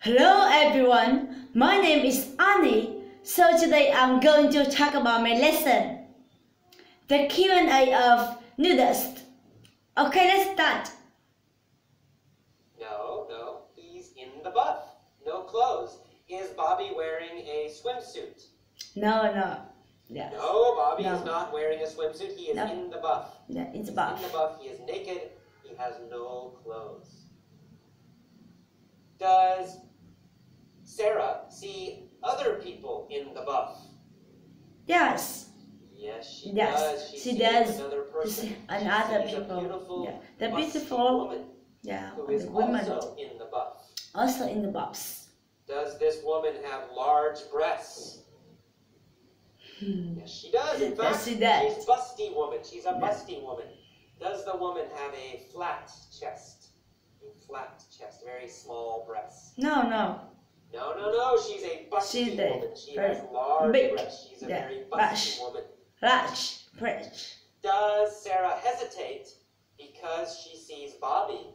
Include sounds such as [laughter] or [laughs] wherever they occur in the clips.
Hello everyone, my name is Annie. So today I'm going to talk about my lesson. The Q&A of nudist. Okay, let's start. No, no, he's in the buff. No clothes. Is Bobby wearing a swimsuit? No, no. Yes. No, Bobby No. is not wearing a swimsuit. He is No. in the buff. Yeah, it's He's buff. In the buff, he is naked. He has no clothes. Does Sarah see other people in the buff? Yes. Yes, she Yes, does. She, she does. another person. see another people. Beautiful, Yeah, the beautiful- woman Yeah, who the is women also in the buff. also in the box. Does this woman have large breasts? Hmm. Yes, she does. In [laughs] Yes, fact, she does. she's busty woman. She's a Yeah. busty woman. Does the woman have a flat chest? A flat chest, very small breasts. No, no. No, no, no. She's a busty She's the woman. She very has large big, breasts. She's a yeah, very busty bush. woman. Large. Does Sarah hesitate because she sees Bobby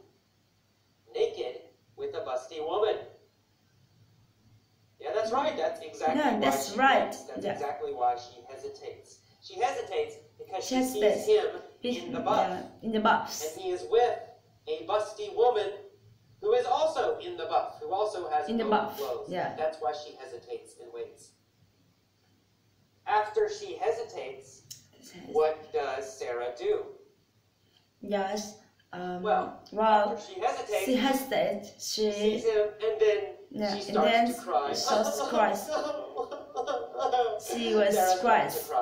naked with a busty woman? Yeah, that's right. That's exactly Yeah, why that's she right. That's Yeah. exactly why she hesitates. She hesitates because she She sees hesitates. him He's- in the buff, yeah, in the box. and he is with a busty woman who is also in the buff, who also has In the buff, clothes. yeah. That's why she hesitates and waits. After she hesitates, what does Sarah do? Yes. Um, Well, well, After she hesitates, she hesitates. she sees him, and then Yeah, she and starts then to cry. she starts to cry. She [laughs] was Sarah cries. to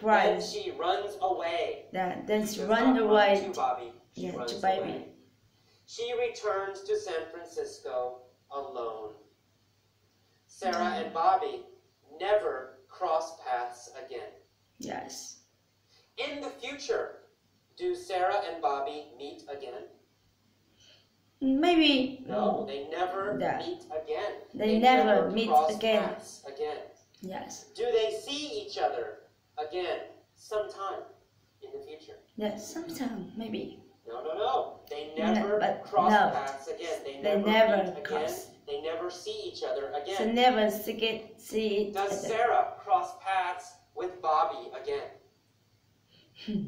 cry. Then she runs away. Then, then She she does run not away. to Bobby. She Yeah, to runs baby. away. She returns to San Francisco alone. Sarah and Bobby never cross paths again. Yes. In the future, do Sarah and Bobby meet again? Maybe. No, they never Yeah. meet again. They never meet cross again. again. Yes. Do they see each other again sometime in the future? Yes. Sometime. Maybe. No, no, no. They No, never but cross no. paths again. They, They never, never meet again. cross. They never see each other So again. never see. See. Does. Sarah cross paths with Bobby again? Hmm.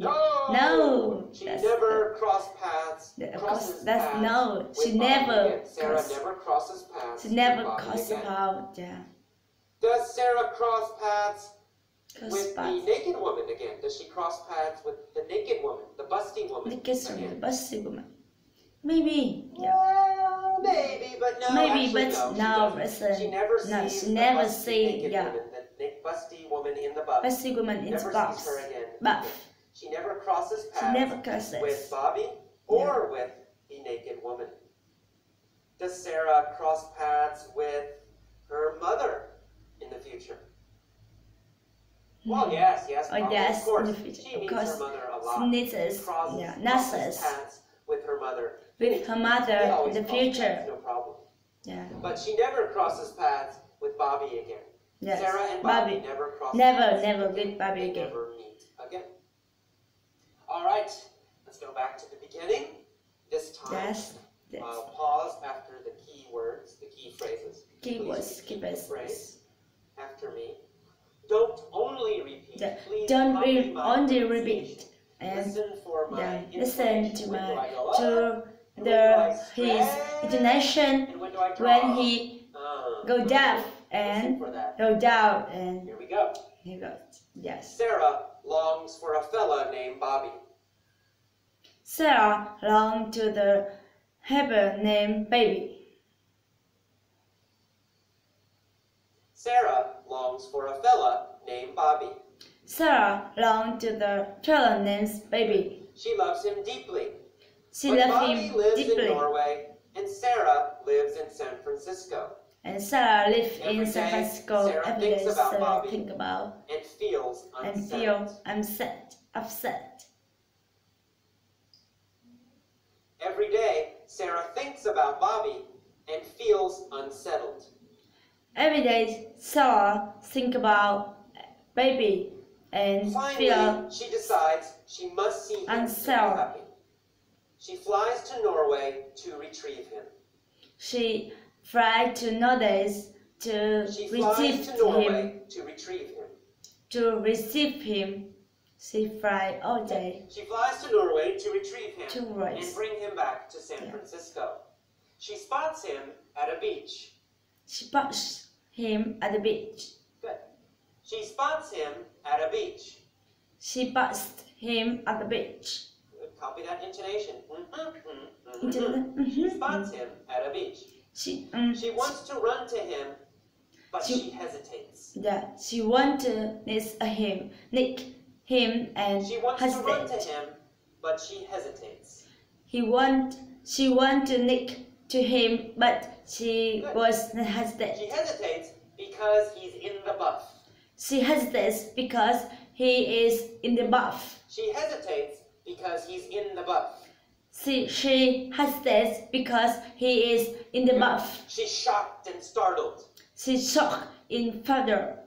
No. No, She that's never crossed paths. The- crosses that's paths no. She never. again. Sarah cross- never crosses paths. She never cross again. about. Yeah. Does Sarah cross paths Cross with the naked woman again? Does she cross paths with the naked woman, the busty woman? Because of the busty woman. Maybe. Yeah. Well, maybe, but no. Maybe, actually, but no, she no, doesn't. Uh, she never No, sees she the never busty see- naked yeah. woman, the busty woman in the buff. Busty woman in the never box. sees her again. Buff. She never crosses She never crosses. with Bobby or with the naked woman. Does Sarah cross paths with her mother in the future? Well, yes, yes. Oh, yes, of course. in the future, She of meets course. her mother a lot. Sneezes. crosses, Yeah. Nurses. with her mother. With her mother in the paths, future. no problem. Yeah. But she never crosses paths with Bobby again. Yes. Sarah and Bobby, Bobby. never cross Never, paths never again. with Bobby They again. never meet again. All right, let's go back to the beginning. This time, Yes. Uh, yes. I'll pause after the key words, the key phrases. Key Please words, key phrases. phrase after me. Don't only repeat. Please Don't re- only repeat and Listen for my listen to my to And when do the his intonation when when he Uh, go down and go down and Here we go. he goes. Yes. Sarah longs for a fella named Bobby. Sarah long to the helper named Baby. Sarah longs for a fella named Bobby. Sarah long to the fellow named Baby. She loves him deeply. She but loves Bobby him lives in Norway and Sarah lives in San Francisco and Sarah lives Every in San Francisco. Sarah Every thinks day, about Sarah Bobby. think about and feels and unsettled. feel upset, upset. Every day, Sarah thinks about Bobby and feels unsettled. Every day, Sarah think about Baby and Finally, feel she decides she must see him unsettled. happy. She flies to Norway to retrieve him. she fly to Nordics to She flies receive to him. Norway to retrieve him. To receive him, she fly all day She flies to Norway to retrieve him to and bring him back to San Yeah. Francisco. She spots him at a beach. She spots him at the beach. Good. She spots him at a beach. She spots him at the beach. Good. Copy that intonation. Mhm, mhm. Into the, She mhm, spots him at a beach. She um She wants to run to him, but She- she hesitates. yeah, she wants to miss him, nick him and She wants to run to him, but she hesitates. He want she want to nick to him, but she Good. was She hesitates because he's in the buff. She hesitates because he is in the buff. She hesitates because he's in the buff. She she hesitates because he is in the buff. She's shocked and startled. She shocked in further.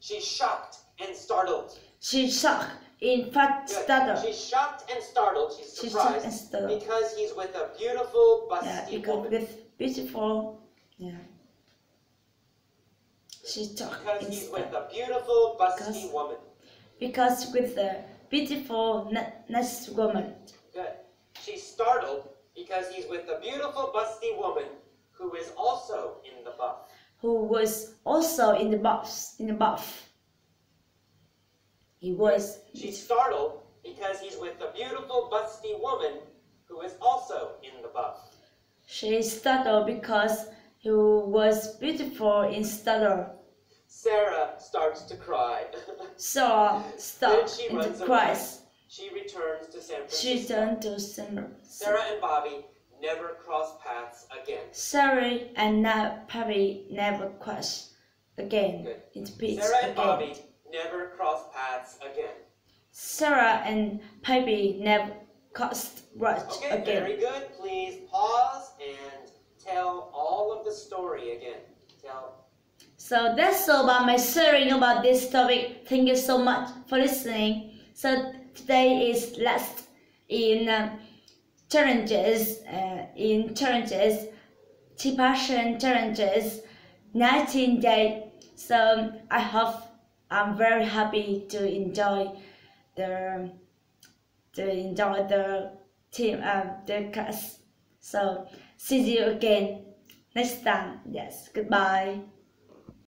She's shocked and startled. She shocked in fact Good. stutter. Uh, She's shocked and startled. She's She's surprised and startled. because he's with a beautiful, Yeah, busty because woman. with beautiful, yeah. She's shocked Because he's with startled. a beautiful, busty Because- woman. Because with the beautiful nice woman. Good. She's startled because he's with a beautiful, busty woman who is also in the buff. who was also in the buffs in the buff. He was She's startled because he's with a beautiful, busty woman who is also in the buff. she startled because he was beautiful in stutter. Sarah starts to cry. [laughs] So Then stopped she runs away. she returns to San She Francisco. turned to Sarah. Sarah and Bobby never cross paths again. Sarah and now Pappy never cross again. Good. It Sarah and again. Bobby never cross paths again. Sarah and Pappy never crossed right Okay, again. very good. Please pause and tell all of the story again. Tell. So that's all about my sharing about this topic. Thank you so much for listening. So today is last in um, challenges, uh, in challenges, tea passion challenges, 19 day. So I hope I'm very happy to enjoy the to enjoy the team um, the class. So see you again next time. Yes, goodbye.